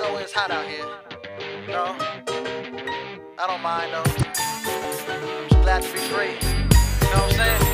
sure is hot out here. No, I don't mind though. Just glad to be free. You know what I'm saying?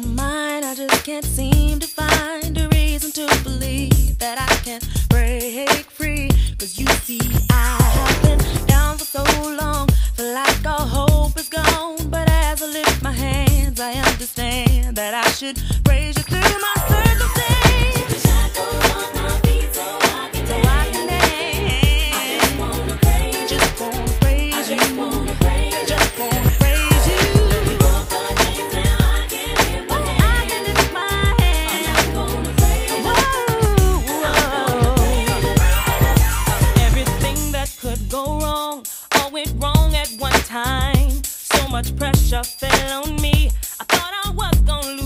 My mind, I just can't seem to find a reason to believe that I can break free. Cause you see, I have been down for so long, feel like all hope is gone. But as I lift my hands, I understand that I should raise you through my. went wrong at one time. So much pressure fell on me. I thought I was gonna lose.